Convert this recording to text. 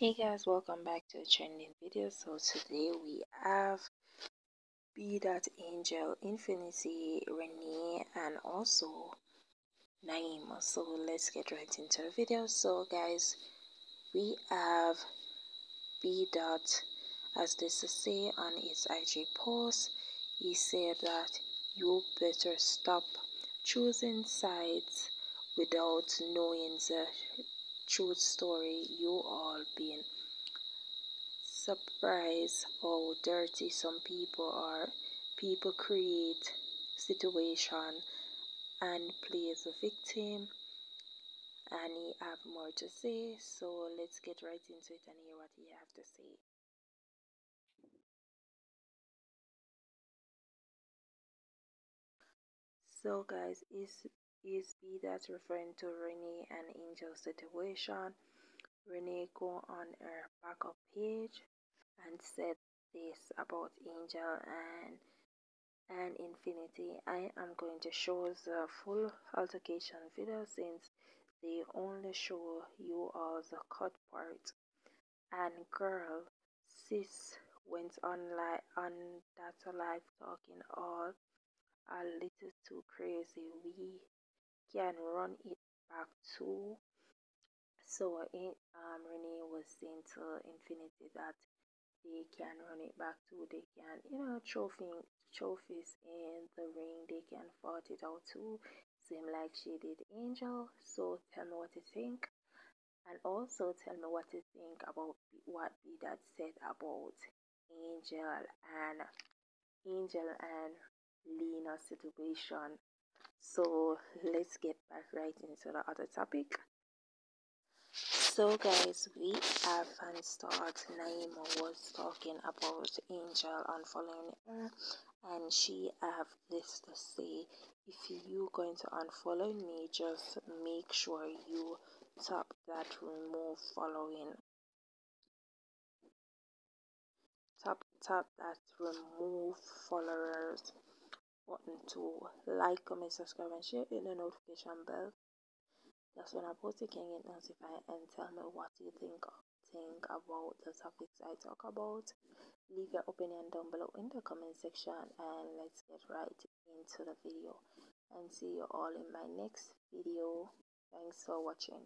hey guys welcome back to a trending video. So today we have b dot angel infinity renee and also Nyema. So let's get right into the video. So guys we have b dot as this is say on his ig post. He said that you better stop choosing sides without knowing the true story you all been surprised how dirty some people are. People create situation and play as a victim. And he have more to say so let's get right into it and hear what he have to say. So guys is is B dot referring to renee and angel situation Renee go on her backup page and said this about Angel and and Infinity. I am going to show the full altercation video since they only show you all the cut part. And girl, sis went on like on that live talking all a little too crazy. We can run it back to so um, Renee was saying to Infinity that they can run it back to, they can, you know, trophy, trophies in the ring, they can fight it out too, same like she did Angel. So tell me what you think. And also tell me what you think about what B dot said about Angel and Angel and Lena situation. So let's get back right into the other topic. So guys, we have and start. Nyema was talking about Angel unfollowing her and she have this to say if you going to unfollow me just make sure you tap that remove following tap tap that remove followers button to like comment subscribe and share in the notification bell that's when I post it can get notified and tell me what you think think about the topics I talk about. Leave your opinion down below in the comment section and let's get right into the video and see you all in my next video. Thanks for watching.